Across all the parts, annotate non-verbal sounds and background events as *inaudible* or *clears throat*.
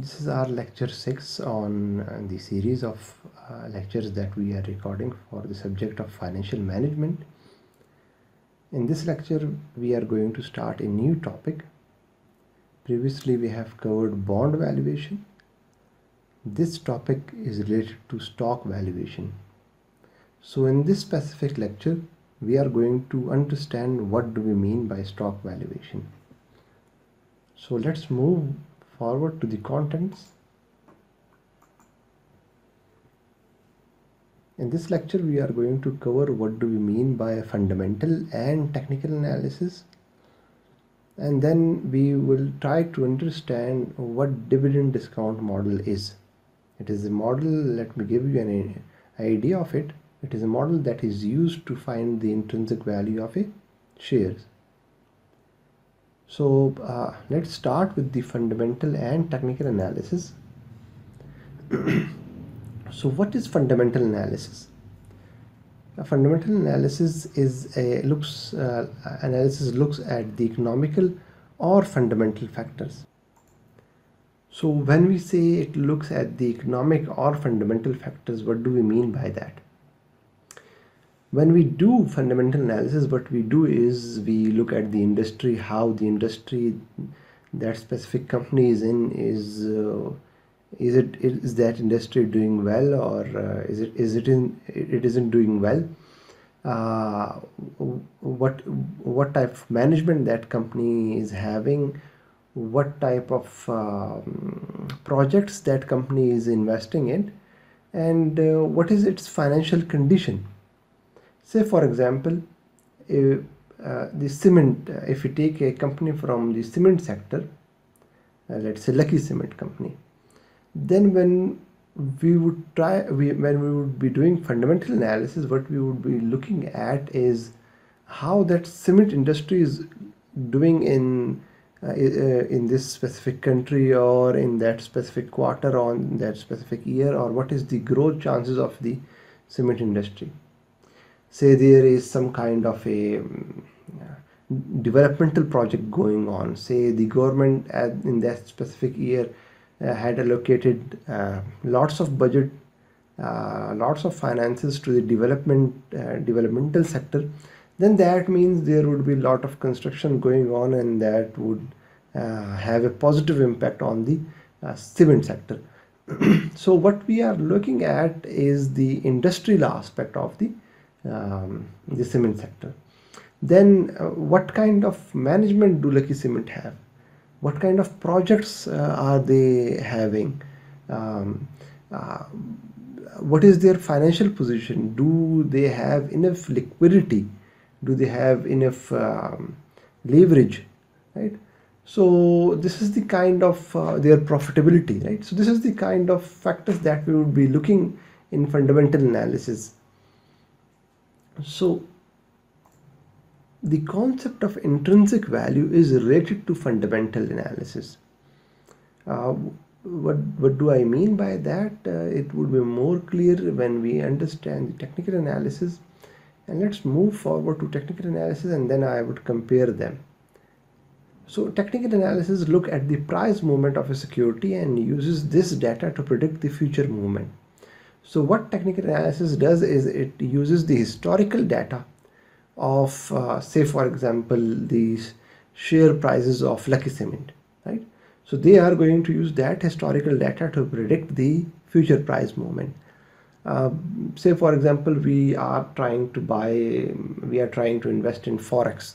This is our lecture 6 on uh, the series of uh, lectures that we are recording for the subject of financial management. In this lecture we are going to start a new topic. Previously we have covered bond valuation. This topic is related to stock valuation. So in this specific lecture we are going to understand what do we mean by stock valuation. So let's move forward to the contents. In this lecture we are going to cover what do we mean by fundamental and technical analysis and then we will try to understand what dividend discount model is. It is a model, let me give you an idea of it. It is a model that is used to find the intrinsic value of a shares. So uh, let's start with the fundamental and technical analysis. *clears throat* so what is fundamental analysis? A fundamental analysis is a looks uh, analysis looks at the economical or fundamental factors. So when we say it looks at the economic or fundamental factors, what do we mean by that? When we do fundamental analysis what we do is we look at the industry how the industry that specific company is in is uh, is it is that industry doing well or uh, is it is it in it isn't doing well? Uh, what what type of management that company is having? What type of um, projects that company is investing in? And uh, what is its financial condition say for example uh, the cement uh, if you take a company from the cement sector uh, let's say lucky cement company then when we would try we, when we would be doing fundamental analysis what we would be looking at is how that cement industry is doing in uh, uh in this specific country or in that specific quarter or in that specific year or what is the growth chances of the cement industry say there is some kind of a um, developmental project going on. Say the government in that specific year uh, had allocated uh, lots of budget uh, lots of finances to the development developmental sector. Then that means there would be a lot of construction going on and that would uh, have a positive impact on the uh, cement sector. *clears throat* So what we are looking at is the industrial aspect of the um, the cement sector. Then uh, what kind of management do Lucky Cement have? What kind of projects uh, are they having? Um, uh, what is their financial position? Do they have enough liquidity? Do they have enough um, leverage? Right. So this is the kind of uh, their profitability, right? So this is the kind of factors that we would be looking in fundamental analysis so the concept of intrinsic value is related to fundamental analysis. Uh, what, what do I mean by that? Uh, it would be more clear when we understand the technical analysis and let's move forward to technical analysis and then I would compare them. So technical analysis look at the price movement of a security and uses this data to predict the future movement. So what technical analysis does is it uses the historical data of uh, say for example these share prices of Lucky Cement, right? So they are going to use that historical data to predict the future price movement. Uh, say for example we are trying to buy we are trying to invest in forex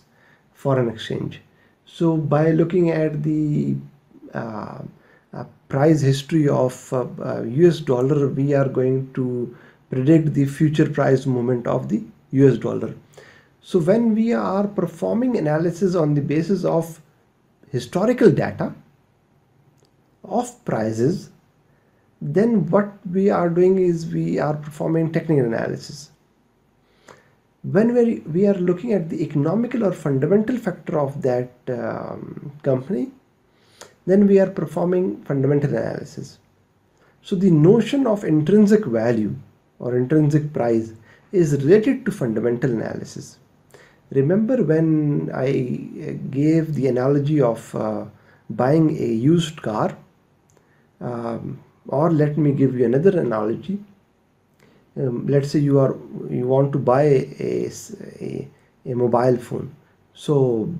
foreign exchange so by looking at the uh, price history of US uh, dollar we are going to predict the future price movement of the US dollar. So when we are performing analysis on the basis of historical data of prices then what we are doing is we are performing technical analysis when we, we are looking at the economical or fundamental factor of that um, company then we are performing fundamental analysis. So the notion of intrinsic value or intrinsic price is related to fundamental analysis. Remember when I gave the analogy of uh, buying a used car? um, or let me give you another analogy um, let's say you are you want to buy a, a, a mobile phone so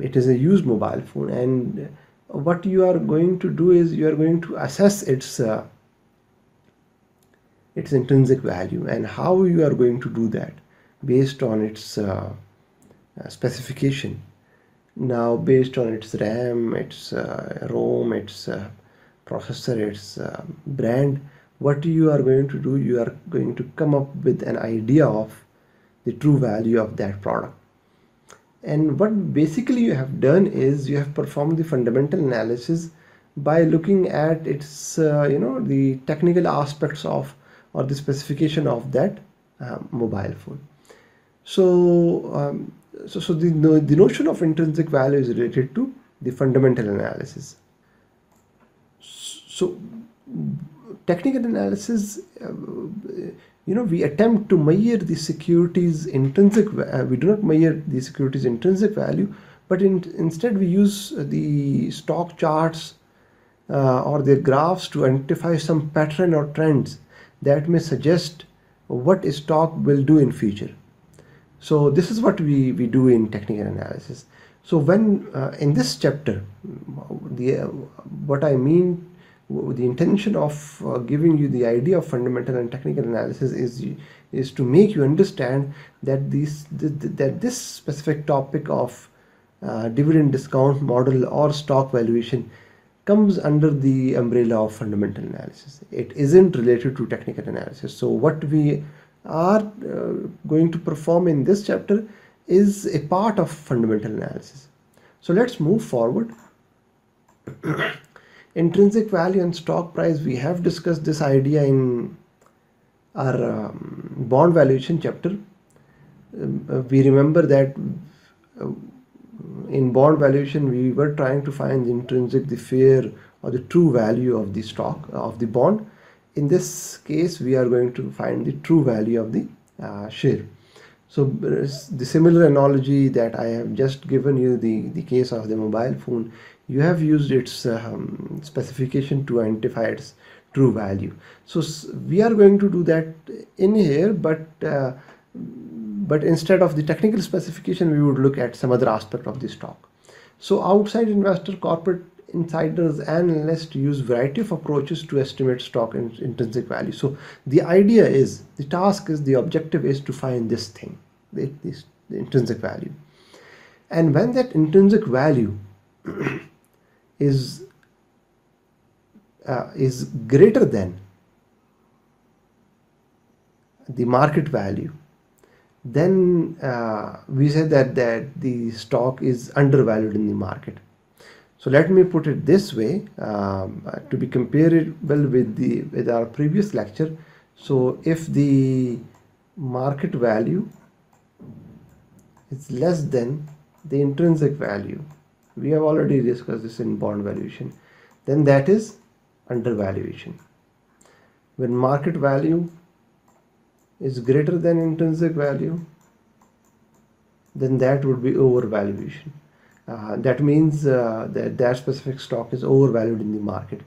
it is a used mobile phone and what you are going to do is you are going to assess its uh, its intrinsic value and how you are going to do that based on its uh, uh, specification. Now based on its RAM its uh, ROM its uh, processor its uh, brand what you are going to do you are going to come up with an idea of the true value of that product and what basically you have done is you have performed the fundamental analysis by looking at its uh, you know the technical aspects of or the specification of that uh, mobile phone. So um, so, so the, the notion of intrinsic value is related to the fundamental analysis. So technical analysis uh, you know we attempt to measure the securities intrinsic uh, we do not measure the securities intrinsic value but in, instead we use the stock charts uh, or their graphs to identify some pattern or trends that may suggest what a stock will do in future. So this is what we we do in technical analysis. So when uh, in this chapter the what i mean the intention of uh, giving you the idea of fundamental and technical analysis is is to make you understand that this that this specific topic of uh, dividend discount model or stock valuation comes under the umbrella of fundamental analysis. It isn't related to technical analysis. So what we are uh, going to perform in this chapter is a part of fundamental analysis. So let's move forward *clears throat* intrinsic value and stock price we have discussed this idea in our um, bond valuation chapter. Um, uh, we remember that uh, in bond valuation we were trying to find the intrinsic the fair or the true value of the stock uh, of the bond. In this case we are going to find the true value of the uh, share. So the similar analogy that I have just given you the the case of the mobile phone you have used its um, specification to identify its true value. So we are going to do that in here but uh, but instead of the technical specification we would look at some other aspect of the stock so outside investor corporate insiders and analysts use variety of approaches to estimate stock intrinsic value. So the idea is the task is the objective is to find this thing this, the intrinsic value. And when that intrinsic value *clears throat* is uh, is greater than the market value then uh, we say that that the stock is undervalued in the market. So let me put it this way um, to be comparable with the with our previous lecture. So if the market value is less than the intrinsic value we have already discussed this in bond valuation. Then that is undervaluation when market value is greater than intrinsic value then that would be overvaluation uh, that means uh, that that specific stock is overvalued in the market.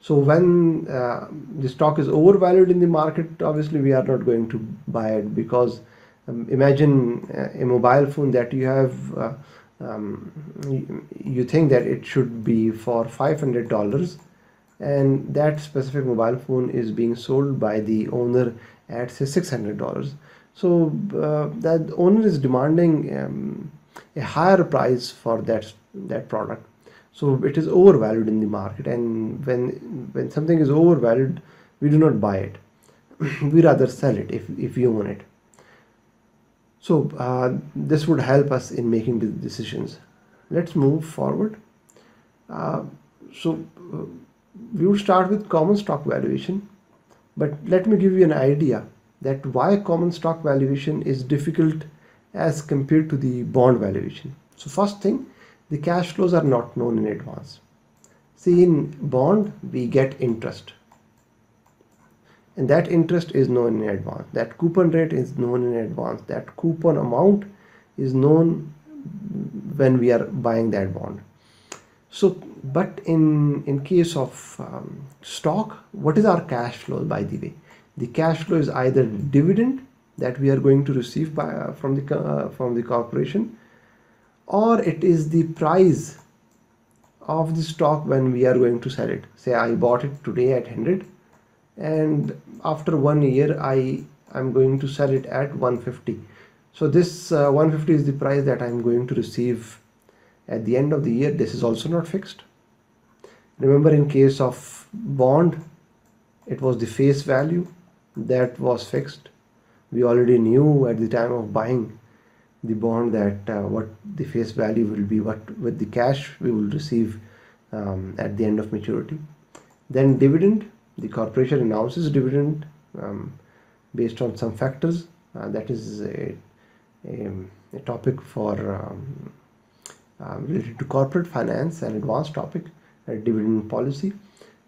So when uh, the stock is overvalued in the market obviously we are not going to buy it because um, imagine uh, a mobile phone that you have uh, um, you, you think that it should be for $500 and that specific mobile phone is being sold by the owner at say $600 so uh, that owner is demanding um, a higher price for that that product. So it is overvalued in the market and when when something is overvalued we do not buy it. *coughs* We rather sell it if, if we own it so uh, this would help us in making the decisions. Let's move forward. Uh, so uh, we will start with common stock valuation, but let me give you an idea that why common stock valuation is difficult as compared to the bond valuation. So first thing, the cash flows are not known in advance. See in bond, we get interest and that interest is known in advance. That coupon rate is known in advance. That coupon amount is known when we are buying that bond. So but in in case of um, stock what is our cash flow by the way? The cash flow is either dividend that we are going to receive by, uh, from the uh, from the corporation or it is the price of the stock when we are going to sell it. Say i bought it today at 100 and after one year i i'm going to sell it at 150 so this uh, 150 is the price that i'm going to receive at the end of the year. This is also not fixed. Remember in case of bond it was the face value that was fixed. We already knew at the time of buying the bond that uh, what the face value will be what with the cash we will receive um, at the end of maturity. Then dividend the corporation announces dividend um, based on some factors. Uh, that is a, a, a topic for um, uh, related to corporate finance and advanced topic uh, dividend policy.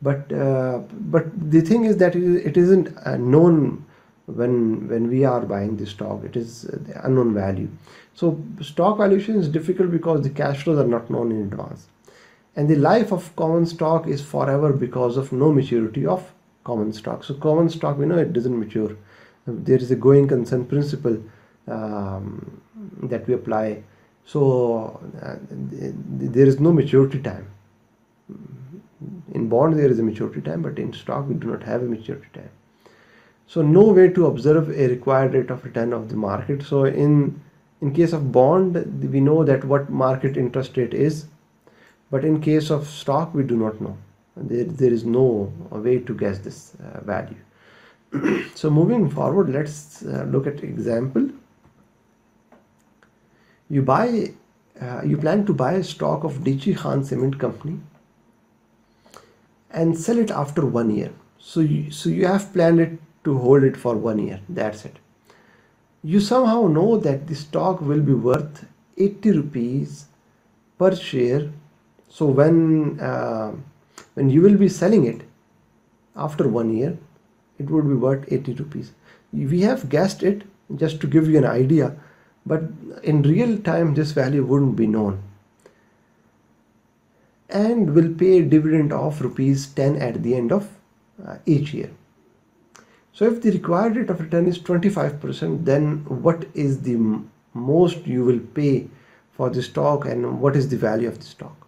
But uh, but the thing is that it isn't known when when we are buying the stock. It is the unknown value. So stock valuation is difficult because the cash flows are not known in advance and the life of common stock is forever because of no maturity of common stock. So common stock we know it doesn't mature. There is a going concern principle um, that we apply. So uh, there is no maturity time. In bond there is a maturity time but in stock we do not have a maturity time. So no way to observe a required rate of return of the market. So in in case of bond we know that what market interest rate is but in case of stock we do not know. There, there is no way to guess this uh, value. *clears throat* So moving forward let's uh, look at example. You buy uh, you plan to buy a stock of DG Khan Cement Company and sell it after one year. So you, so you have planned it to hold it for one year. That's it. You somehow know that the stock will be worth 80 rupees per share so when uh, when you will be selling it after one year it would be worth 80 rupees. We have guessed it just to give you an idea but in real time this value wouldn't be known. And will pay a dividend of rupees 10 at the end of uh, each year. So if the required rate of return is 25% then what is the most you will pay for the stock and what is the value of the stock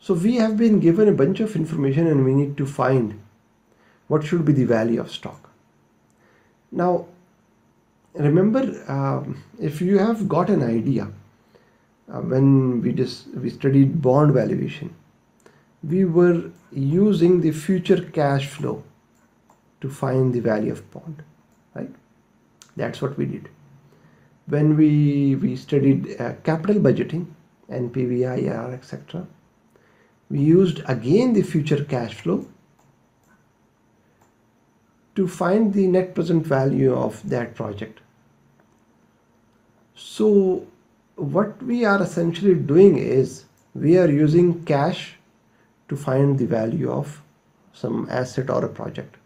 so we have been given a bunch of information and we need to find what should be the value of stock now remember um, if you have got an idea uh, when we just we studied bond valuation we were using the future cash flow to find the value of bond right that's what we did when we we studied uh, capital budgeting NPV, IR, etc. We used again the future cash flow to find the net present value of that project. So what we are essentially doing is we are using cash to find the value of some asset or a project.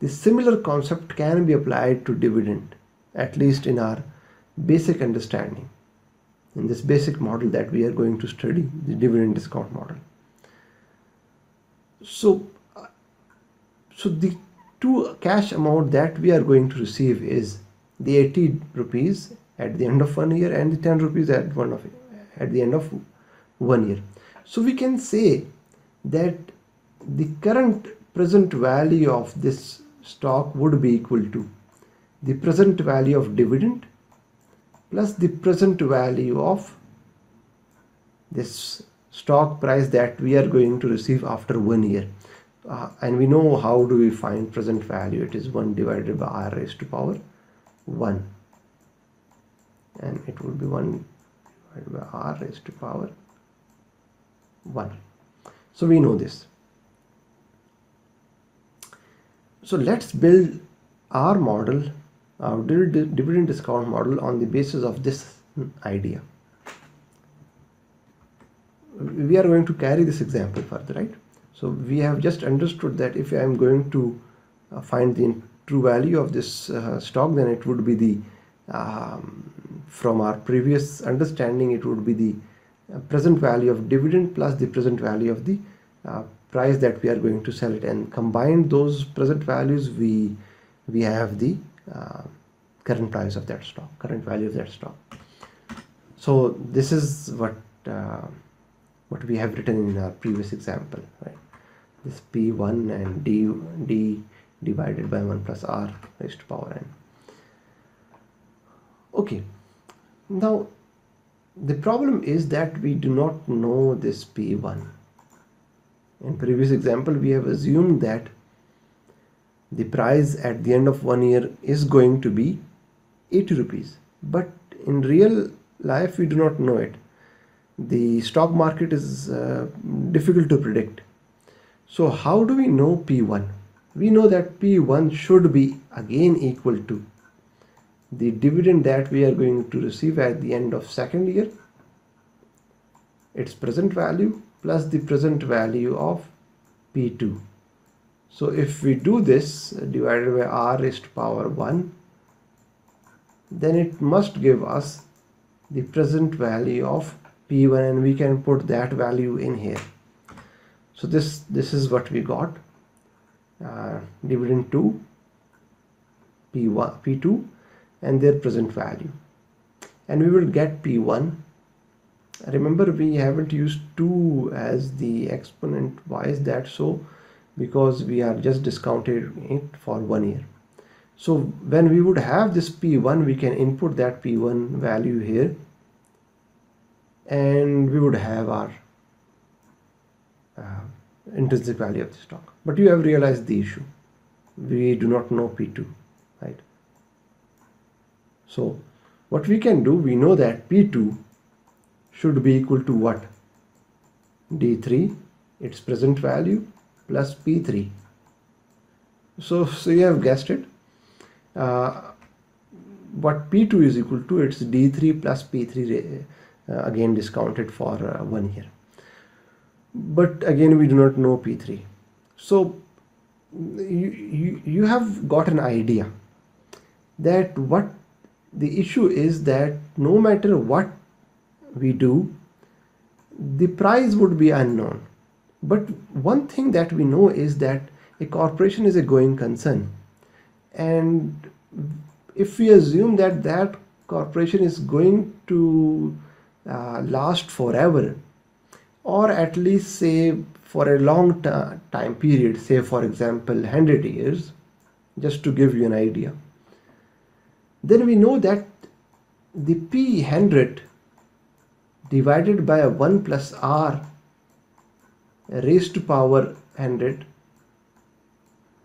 The similar concept can be applied to dividend, at least in our basic understanding, in this basic model that we are going to study, the dividend discount model. So, uh, so the two cash amount that we are going to receive is the 80 rupees at the end of one year and the 10 rupees at one of at the end of one year. So we can say that the current present value of this stock would be equal to the present value of dividend plus the present value of this stock price that we are going to receive after one year. Uh, and we know how do we find present value. It is 1 divided by r raised to power 1 and it would be 1 divided by r raised to power 1 so we know this. So let's build our model our dividend discount model on the basis of this idea we are going to carry this example further right? So we have just understood that if I am going to uh, find the true value of this uh, stock then it would be the um, from our previous understanding it would be the uh, present value of dividend plus the present value of the uh, price that we are going to sell it. And combine those present values we we have the uh, current price of that stock current value of that stock. So this is what uh, what we have written in our previous example right this p1 and d d divided by 1 plus r raised to power n okay now the problem is that we do not know this P1. In previous example, we have assumed that the price at the end of one year is going to be 80 rupees. But in real life, we do not know it. The stock market is uh, difficult to predict. So how do we know P1? We know that P1 should be again equal to the dividend that we are going to receive at the end of second year its present value plus the present value of p2 so if we do this uh, divided by r raised to power 1 then it must give us the present value of p1 and we can put that value in here. So this this is what we got. Uh, dividend 2 p1 p2 and their present value. And we will get p1 remember we haven't used 2 as the exponent. Why is that so? Because we are just discounted it for one year. So when we would have this p1 we can input that p1 value here and we would have our uh, intrinsic value of the stock but you have realized the issue we do not know p2 right so what we can do, we know that P2 should be equal to what? D3, its present value, plus P3. So, so you have guessed it. Uh, what P2 is equal to, it's D3 plus P3 uh, again discounted for uh, one year. But again, we do not know P3. So you, you, you have got an idea that what the issue is that no matter what we do the price would be unknown but one thing that we know is that a corporation is a going concern and if we assume that that corporation is going to uh, last forever. Or at least say for a long time period say for example 100 years just to give you an idea. Then we know that the p100 divided by 1 plus r raised to power 100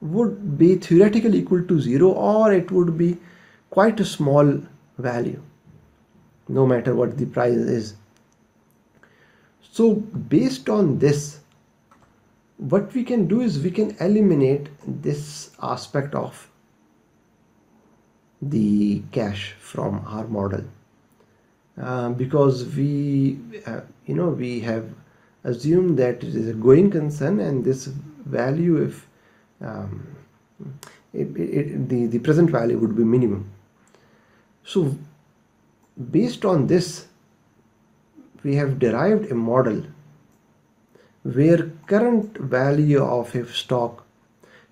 would be theoretically equal to 0 or it would be quite a small value no matter what the price is. So based on this what we can do is we can eliminate this aspect of the cash from our model uh, because we uh, you know we have assumed that it is a going concern and this value if um, it, it, the, the present value would be minimum so based on this we have derived a model where current value of a stock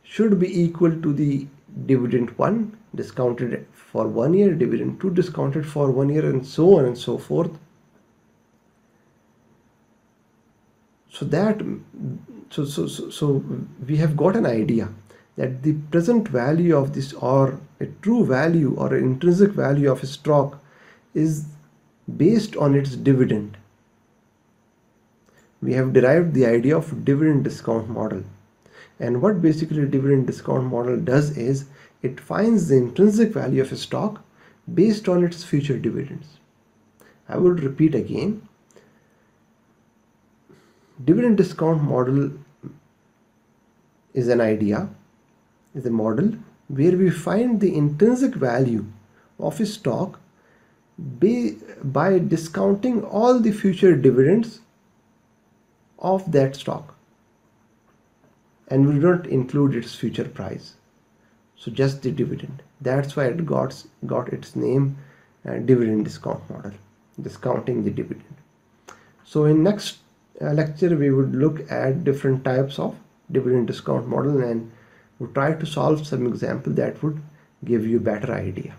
should be equal to the dividend 1 discounted for one year dividend 2 discounted for one year and so on and so forth. So that so so so, so we have got an idea that the present value of this or a true value or an intrinsic value of a stock is based on its dividend we have derived the idea of dividend discount model and what basically dividend discount model does is it finds the intrinsic value of a stock based on its future dividends. I will repeat again. Dividend discount model is an idea, is a model where we find the intrinsic value of a stock by discounting all the future dividends of that stock. And we don't include its future price. So just the dividend. That's why it got got its name uh, dividend discount model. Discounting the dividend. So in next uh, lecture we would look at different types of dividend discount model and we'll try to solve some example that would give you better idea